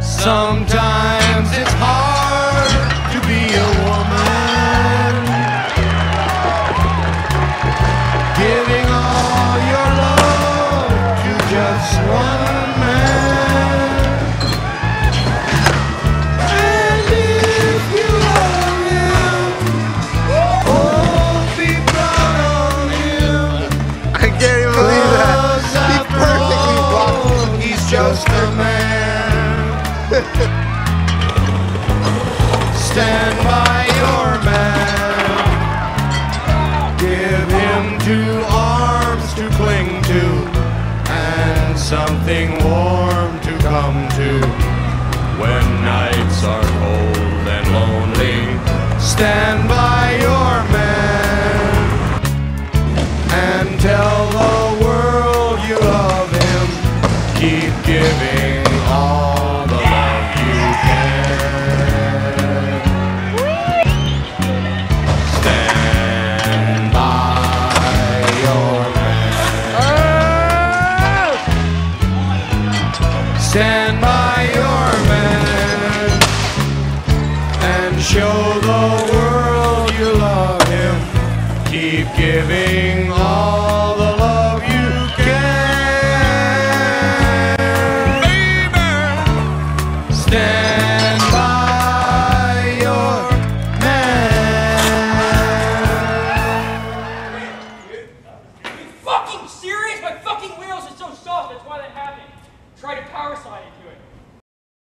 Sometimes it's hard to be a woman. Giving all your love to just one just a man. Stand by your man. Give him two arms to cling to and something warm keep giving all the love you can. Stand by your man. Stand by your man and show the world you love him. Keep giving fucking wheels are so soft, that's why that happened. Try to power slide into it.